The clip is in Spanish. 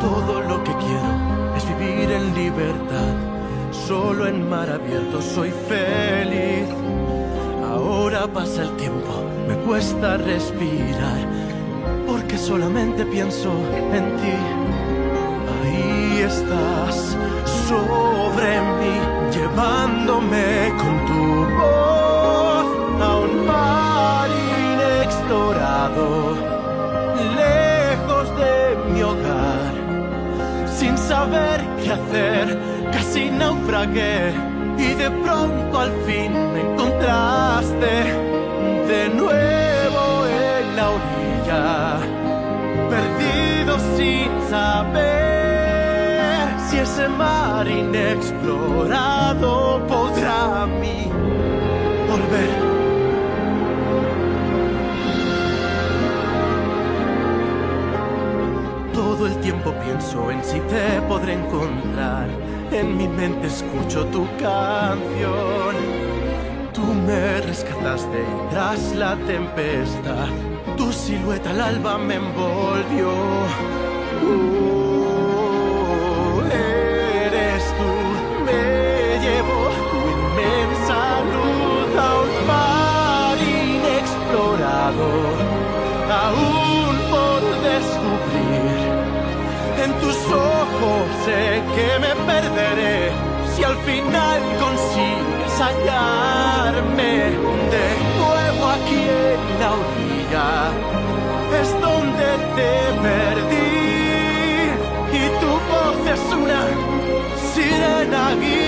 Todo lo que quiero es vivir en libertad. Solo en mar abierto soy feliz. Ahora pasa el tiempo, me cuesta respirar, porque solamente pienso en ti. Qué hacer, casi naufragué y de pronto al fin me encontraste de nuevo en la orilla, perdido sin saber si ese mar inexplorado podrá a mí volver. Pienso en si te podré encontrar. En mi mente escucho tu canción. Tú me rescataste y tras la tempestad, tu silueta al alba me envolvió. Uh, eres tú, me llevó tu inmensa luz a un mar inexplorado, sé que me perderé si al final consigues hallarme de nuevo aquí en la orilla. Es donde te perdí y tu voz es una sirena guía.